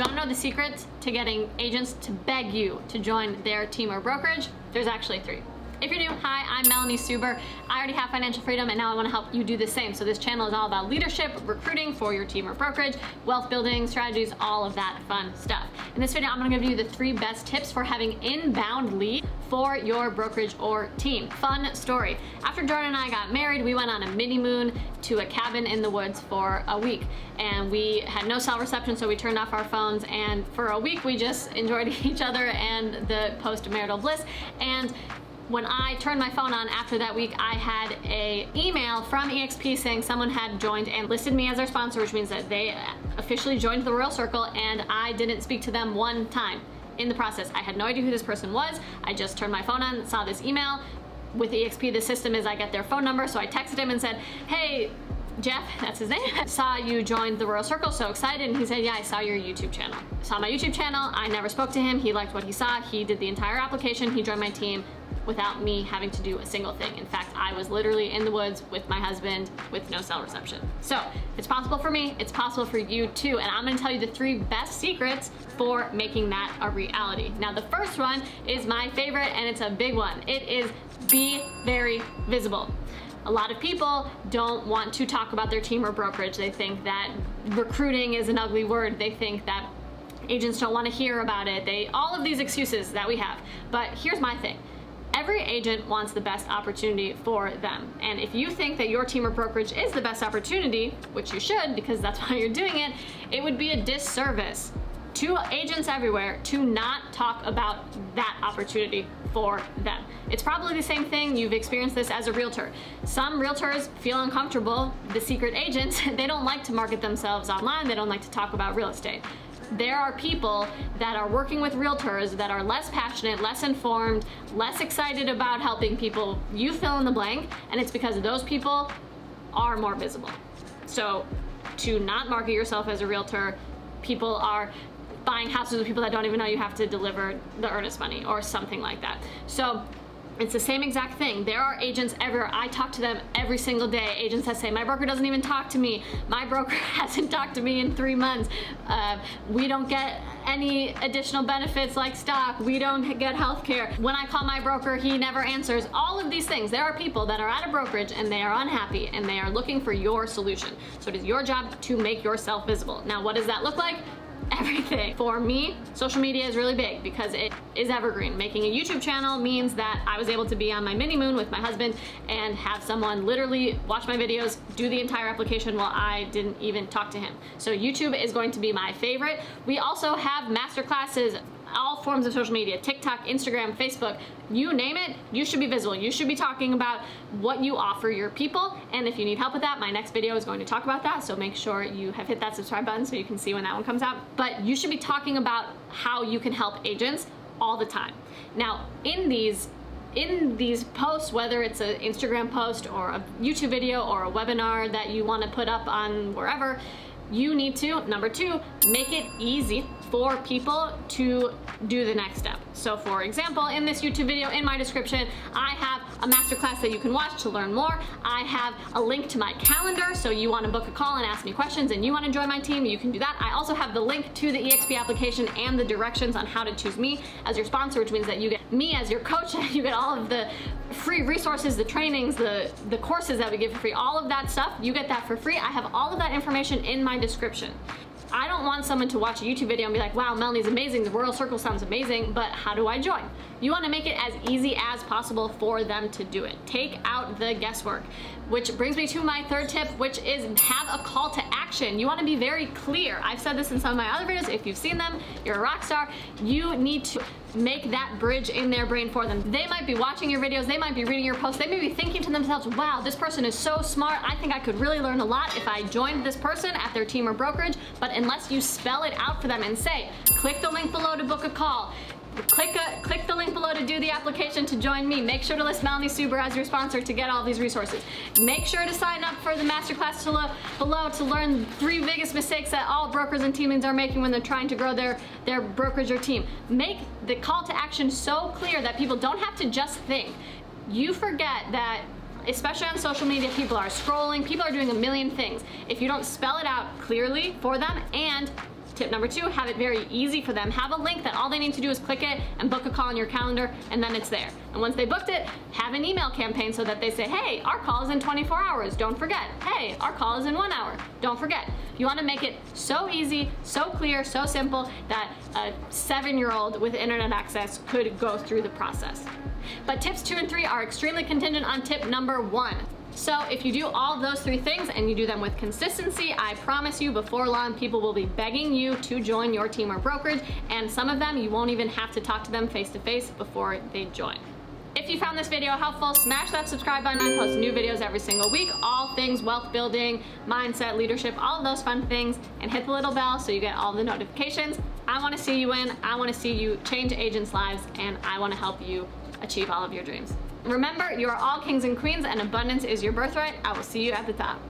Do you want to know the secrets to getting agents to beg you to join their team or brokerage? There's actually three. If you're new, hi, I'm Melanie Suber. I already have financial freedom and now I wanna help you do the same. So this channel is all about leadership, recruiting for your team or brokerage, wealth building, strategies, all of that fun stuff. In this video, I'm gonna give you the three best tips for having inbound leads for your brokerage or team. Fun story. After Jordan and I got married, we went on a mini moon to a cabin in the woods for a week. And we had no cell reception, so we turned off our phones. And for a week, we just enjoyed each other and the post-marital bliss. And when I turned my phone on after that week, I had a email from EXP saying someone had joined and listed me as their sponsor, which means that they officially joined the Royal Circle and I didn't speak to them one time in the process. I had no idea who this person was. I just turned my phone on, saw this email. With EXP, the system is I get their phone number, so I texted him and said, hey, Jeff, that's his name, saw you joined the Royal Circle, so excited, and he said, yeah, I saw your YouTube channel. Saw my YouTube channel, I never spoke to him, he liked what he saw, he did the entire application, he joined my team, without me having to do a single thing. In fact, I was literally in the woods with my husband with no cell reception. So it's possible for me, it's possible for you too, and I'm gonna tell you the three best secrets for making that a reality. Now the first one is my favorite and it's a big one. It is be very visible. A lot of people don't want to talk about their team or brokerage. They think that recruiting is an ugly word. They think that agents don't want to hear about it. They all of these excuses that we have. But here's my thing every agent wants the best opportunity for them. And if you think that your team or brokerage is the best opportunity, which you should because that's why you're doing it, it would be a disservice to agents everywhere to not talk about that opportunity for them. It's probably the same thing, you've experienced this as a realtor. Some realtors feel uncomfortable, the secret agents, they don't like to market themselves online, they don't like to talk about real estate there are people that are working with realtors that are less passionate, less informed, less excited about helping people. You fill in the blank, and it's because those people are more visible. So to not market yourself as a realtor, people are buying houses with people that don't even know you have to deliver the earnest money or something like that. So it's the same exact thing. There are agents everywhere. I talk to them every single day. Agents that say, my broker doesn't even talk to me. My broker hasn't talked to me in three months. Uh, we don't get any additional benefits like stock. We don't get health care. When I call my broker, he never answers. All of these things. There are people that are at a brokerage and they are unhappy and they are looking for your solution. So it is your job to make yourself visible. Now, what does that look like? Everything. For me, social media is really big because it is evergreen. Making a YouTube channel means that I was able to be on my mini moon with my husband and have someone literally watch my videos, do the entire application while I didn't even talk to him. So YouTube is going to be my favorite. We also have master classes all forms of social media, TikTok, Instagram, Facebook, you name it, you should be visible. You should be talking about what you offer your people. And if you need help with that, my next video is going to talk about that. So make sure you have hit that subscribe button so you can see when that one comes out. But you should be talking about how you can help agents all the time. Now, in these in these posts, whether it's an Instagram post or a YouTube video or a webinar that you want to put up on wherever, you need to, number two, make it easy for people to do the next step. So for example, in this YouTube video, in my description, I have a masterclass that you can watch to learn more. I have a link to my calendar, so you wanna book a call and ask me questions and you wanna join my team, you can do that. I also have the link to the EXP application and the directions on how to choose me as your sponsor, which means that you get me as your coach, you get all of the free resources, the trainings, the, the courses that we give for free, all of that stuff, you get that for free. I have all of that information in my description. I don't want someone to watch a YouTube video and be like, wow, Melanie's amazing, the Royal Circle sounds amazing, but how do I join? You wanna make it as easy as possible for them to do it. Take out the guesswork. Which brings me to my third tip, which is have a call to action. You wanna be very clear. I've said this in some of my other videos. If you've seen them, you're a rock star. You need to make that bridge in their brain for them. They might be watching your videos, they might be reading your posts, they may be thinking to themselves, wow, this person is so smart. I think I could really learn a lot if I joined this person at their team or brokerage. But unless you spell it out for them and say, click the link below to book a call, click, a, click the link below to do the application to join me. Make sure to list Melanie Suber as your sponsor to get all these resources. Make sure to sign up for the masterclass below to learn three biggest mistakes that all brokers and team leads are making when they're trying to grow their, their brokerage or team. Make the call to action so clear that people don't have to just think. You forget that especially on social media, people are scrolling, people are doing a million things. If you don't spell it out clearly for them and Tip number two, have it very easy for them. Have a link that all they need to do is click it and book a call on your calendar, and then it's there. And once they booked it, have an email campaign so that they say, hey, our call is in 24 hours, don't forget. Hey, our call is in one hour, don't forget. You wanna make it so easy, so clear, so simple that a seven-year-old with internet access could go through the process. But tips two and three are extremely contingent on tip number one. So if you do all those three things and you do them with consistency, I promise you before long people will be begging you to join your team or brokerage and some of them you won't even have to talk to them face to face before they join. If you found this video helpful, smash that subscribe button. I post new videos every single week, all things wealth building, mindset, leadership, all of those fun things, and hit the little bell so you get all the notifications. I wanna see you win, I wanna see you change agents' lives, and I wanna help you achieve all of your dreams. Remember, you are all kings and queens and abundance is your birthright. I will see you at the top.